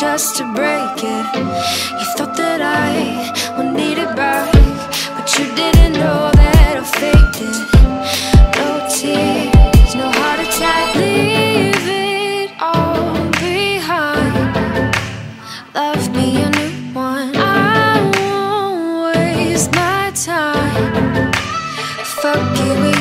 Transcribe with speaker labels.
Speaker 1: just to break it. You thought that I would need it back But you didn't know that I faked it. No tears, no heart attack. Leave it all behind. Love me a new one. I won't waste my time. Fuck you,